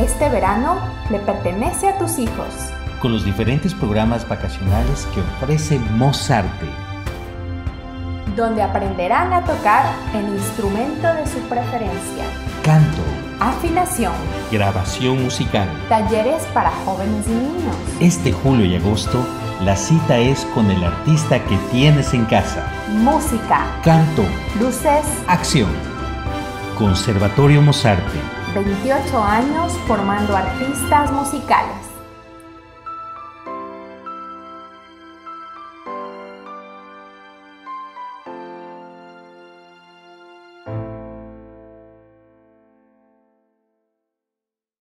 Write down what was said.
Este verano le pertenece a tus hijos. Con los diferentes programas vacacionales que ofrece Mozarte. Donde aprenderán a tocar el instrumento de su preferencia. Canto. Afinación. Grabación musical. Talleres para jóvenes y niños. Este julio y agosto, la cita es con el artista que tienes en casa. Música. Canto. Luces. Acción. Conservatorio Mozarte. 28 años formando artistas musicales.